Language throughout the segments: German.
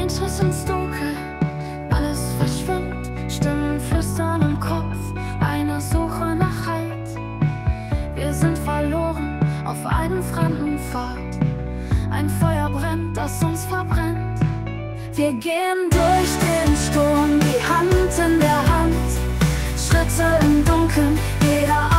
Ein Schuss ins Dunkel, alles verschwimmt, Stimmen flüstern im Kopf, eine Suche nach Halt. Wir sind verloren auf einem fremden Pfad. Ein Feuer brennt, das uns verbrennt. Wir gehen durch den Sturm, die Hand in der Hand. Schritte im Dunkeln, jeder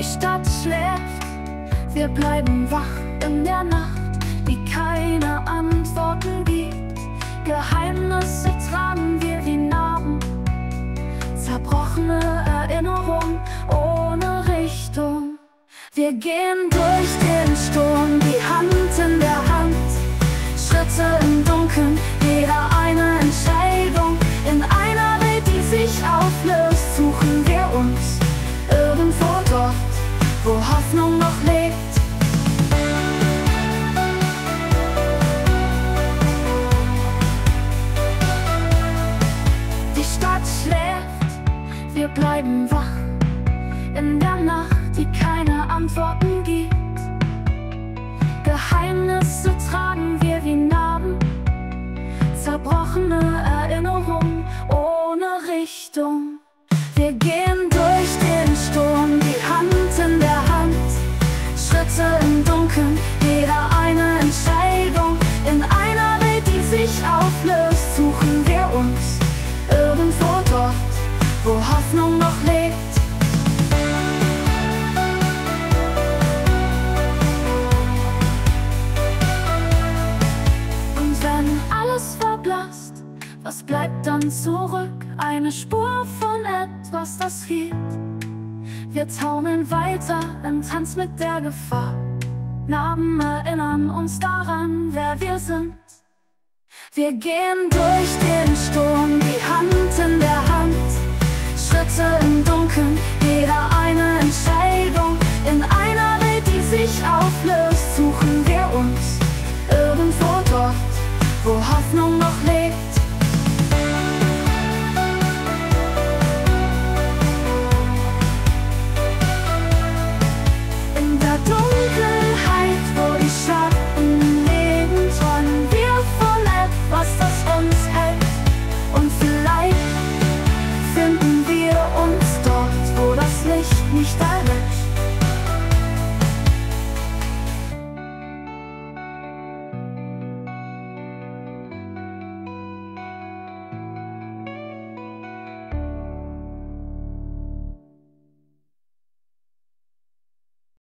Die Stadt schläft, wir bleiben wach in der Nacht, die keine Antworten gibt. Geheimnisse tragen wir wie Narben, zerbrochene Erinnerungen ohne Richtung. Wir gehen durch den Sturm, die Hand in der Hand, bleiben wach in der Nacht, die keine Antworten gibt. Geheimnisse tragen wir wie Narben, zerbrochene Erinnerungen ohne Richtung. Wir gehen durch den Sturm, die Hand in der Hand, Schritte im Dunkeln, jeder eine Entscheidung. In einer Welt, die sich auflöst, suchen wir uns irgendwo wo Hoffnung noch lebt. Und wenn alles verblasst, was bleibt dann zurück? Eine Spur von etwas, das hielt. Wir taumeln weiter im Tanz mit der Gefahr. Narben erinnern uns daran, wer wir sind. Wir gehen durch den Sturm, die Hand in der im Dunkeln, jeder eine Entscheidung. In einer Welt, die sich auflöst, suchen wir uns irgendwo dort, wo Hoffnung noch lebt.